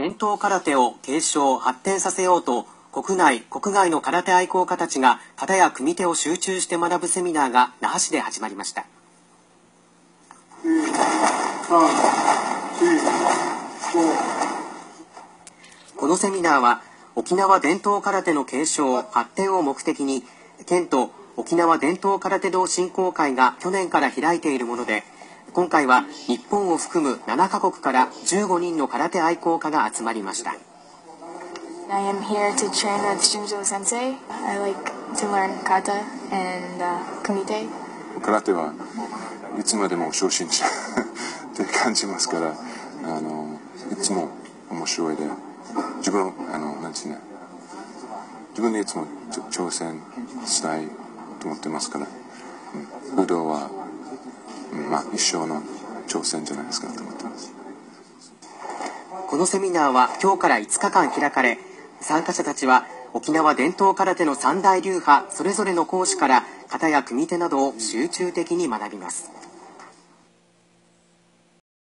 伝統空手を継承発展させようと国内国外の空手愛好家たちが型や組手を集中して学ぶセミナーが那覇市で始まりました。このセミナーは沖縄伝統空手の継承発展を目的に県と沖縄伝統空手道振興会が去年から開いているもので今回は日本を含む7カ国から15人の空手愛好家が集まりました I am here to train with Shinzo Sensei. I like to learn kata and uh, kumite. 空手はいつまでも初心者って感じますからあのいつも面白いで自分あのなんていうの自分でいつも挑戦したいと思ってますから、うん、武道は、うんまあ、一生の挑戦じゃないですかと思ってます。このセミナーは今日から5日間開かれ参加者たちは沖縄伝統空手の三大流派それぞれの講師から型や組手などを集中的に学びます。